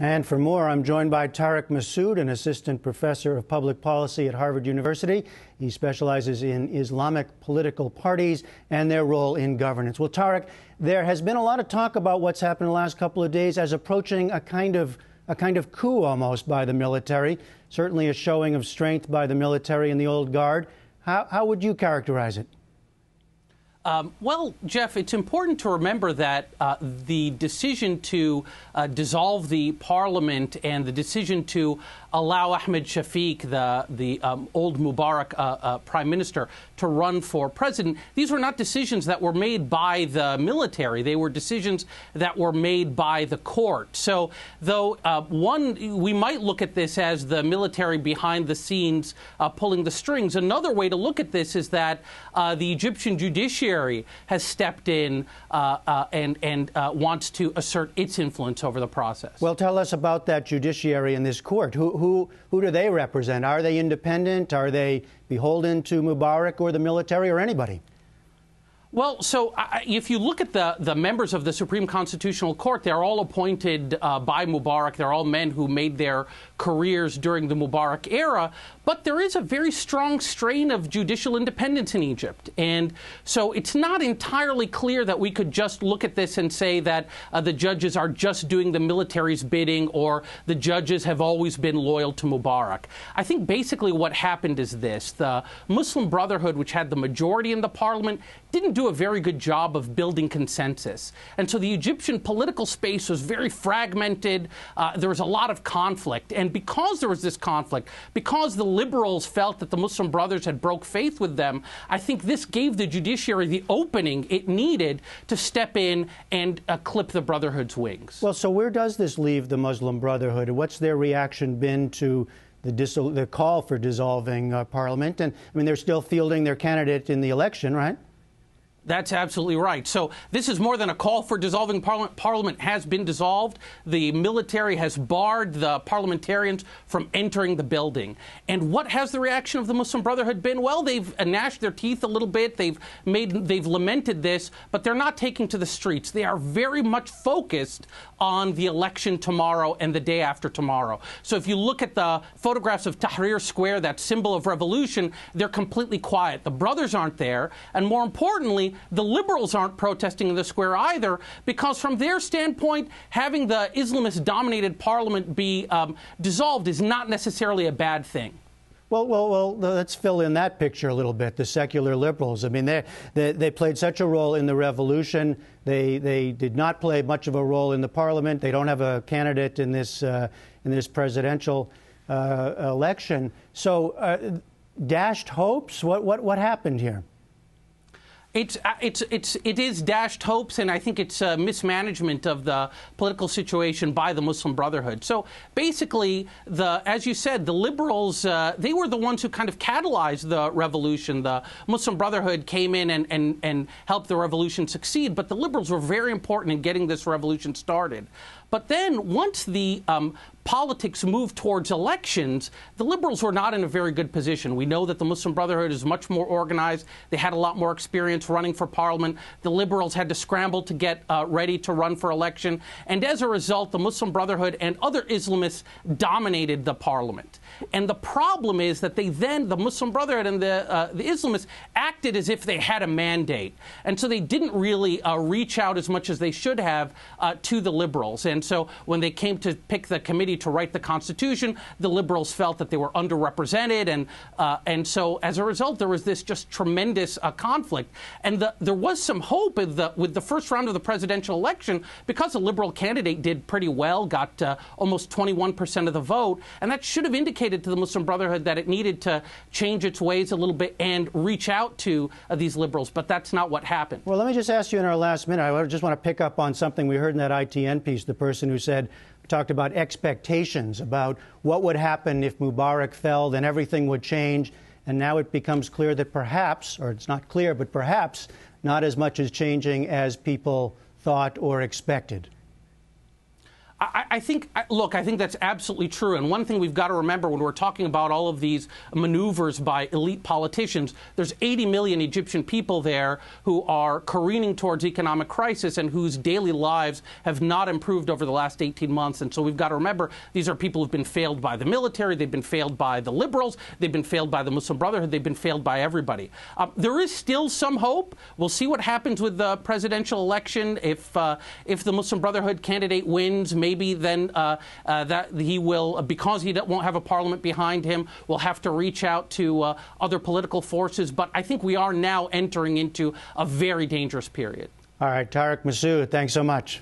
And for more, I'm joined by Tarek Masoud, an assistant professor of public policy at Harvard University. He specializes in Islamic political parties and their role in governance. Well, Tarek, there has been a lot of talk about what's happened in the last couple of days as approaching a kind of a kind of coup almost by the military, certainly a showing of strength by the military and the old guard. How, how would you characterize it? Um, well, Jeff, it's important to remember that uh, the decision to uh, dissolve the parliament and the decision to allow Ahmed Shafiq, the, the um, old Mubarak uh, uh, prime minister, to run for president, these were not decisions that were made by the military. They were decisions that were made by the court. So, though uh, one, we might look at this as the military behind the scenes uh, pulling the strings, another way to look at this is that the Egyptian judiciary has stepped in uh, uh, and, and uh, wants to assert its influence over the process. Well, tell us about that judiciary in this court. Who, who, who do they represent? Are they independent? Are they beholden to Mubarak or the military or anybody? Well, so uh, if you look at the, the members of the Supreme Constitutional Court, they're all appointed uh, by Mubarak. They're all men who made their careers during the Mubarak era. But there is a very strong strain of judicial independence in Egypt. And so it's not entirely clear that we could just look at this and say that uh, the judges are just doing the military's bidding or the judges have always been loyal to Mubarak. I think basically what happened is this the Muslim Brotherhood, which had the majority in the parliament, didn't do a very good job of building consensus. And so the Egyptian political space was very fragmented. Uh, there was a lot of conflict. And because there was this conflict, because the liberals felt that the Muslim Brothers had broke faith with them, I think this gave the judiciary the opening it needed to step in and uh, clip the Brotherhood's wings. Well, so where does this leave the Muslim Brotherhood? What's their reaction been to the, the call for dissolving uh, Parliament? And I mean, they're still fielding their candidate in the election, right? That's absolutely right. So this is more than a call for dissolving Parliament. Parliament has been dissolved. The military has barred the parliamentarians from entering the building. And what has the reaction of the Muslim Brotherhood been? Well, they've gnashed their teeth a little bit. They've made they've lamented this, but they're not taking to the streets. They are very much focused on the election tomorrow and the day after tomorrow. So if you look at the photographs of Tahrir Square, that symbol of revolution, they're completely quiet. The brothers aren't there, and more importantly, the liberals aren't protesting in the square either, because from their standpoint, having the Islamist dominated parliament be um, dissolved is not necessarily a bad thing. Well, well, well, let's fill in that picture a little bit. The secular liberals. I mean, they, they, they, played such a role in the revolution. They, they did not play much of a role in the parliament. They don't have a candidate in this, uh, in this presidential uh, election. So, uh, dashed hopes? What, what, what happened here? It's, uh, it's, it's, it is dashed hopes, and I think it's a mismanagement of the political situation by the Muslim Brotherhood. So basically, the, as you said, the liberals, uh, they were the ones who kind of catalyzed the revolution. The Muslim Brotherhood came in and, and, and helped the revolution succeed, but the liberals were very important in getting this revolution started. But then once the um, politics moved towards elections, the liberals were not in a very good position. We know that the Muslim Brotherhood is much more organized. They had a lot more experience running for parliament. The liberals had to scramble to get uh, ready to run for election. And as a result, the Muslim Brotherhood and other Islamists dominated the parliament. And the problem is that they then, the Muslim Brotherhood and the, uh, the Islamists, acted as if they had a mandate. And so they didn't really uh, reach out as much as they should have uh, to the liberals. And so when they came to pick the committee to write the Constitution, the liberals felt that they were underrepresented. And, uh, and so as a result, there was this just tremendous uh, conflict. And the, there was some hope the, with the first round of the presidential election because a liberal candidate did pretty well, got uh, almost 21% of the vote. And that should have indicated to the Muslim Brotherhood that it needed to change its ways a little bit and reach out to uh, these liberals. But that's not what happened. Well, let me just ask you in our last minute. I just want to pick up on something we heard in that ITN piece. The person who said, talked about expectations about what would happen if Mubarak fell, then everything would change. And now it becomes clear that perhaps, or it's not clear, but perhaps not as much is changing as people thought or expected. I, I, think, look, I think that's absolutely true. And one thing we've got to remember when we're talking about all of these maneuvers by elite politicians, there's 80 million Egyptian people there who are careening towards economic crisis and whose daily lives have not improved over the last 18 months. And so we've got to remember these are people who've been failed by the military, they've been failed by the liberals, they've been failed by the Muslim Brotherhood, they've been failed by everybody. Uh, there is still some hope. We'll see what happens with the presidential election. If, uh, if the Muslim Brotherhood candidate wins, maybe then uh, uh, that he will, because he won't have a parliament behind him, will have to reach out to uh, other political forces. But I think we are now entering into a very dangerous period. All right, Tarek Masoud, thanks so much.